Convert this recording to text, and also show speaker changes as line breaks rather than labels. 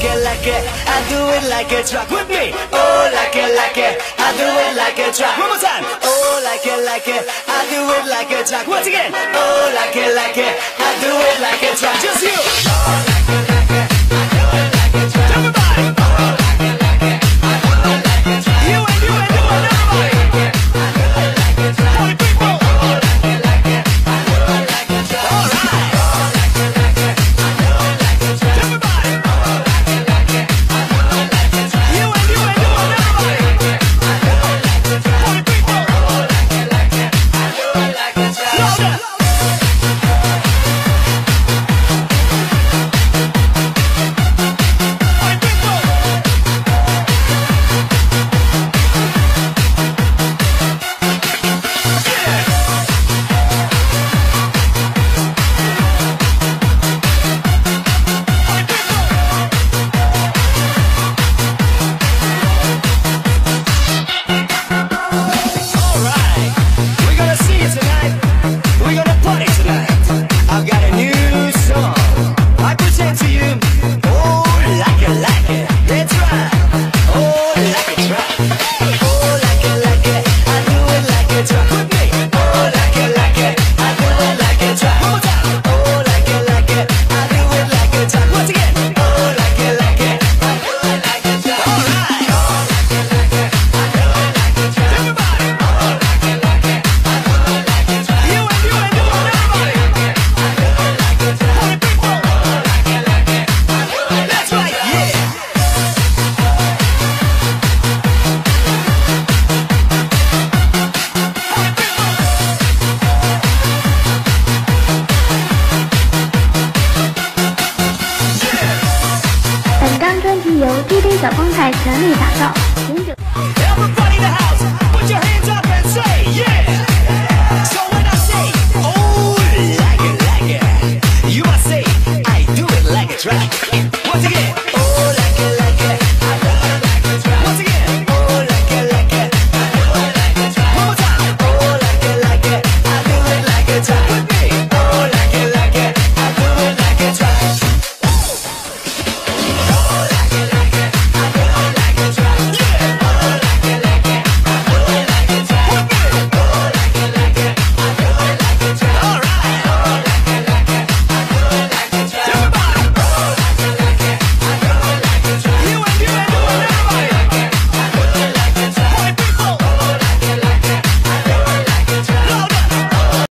like it, like it. I do it like a Rock with me. Oh, like it, like it. I do it like a
Rock. 由 DJ 小光仔全力打造。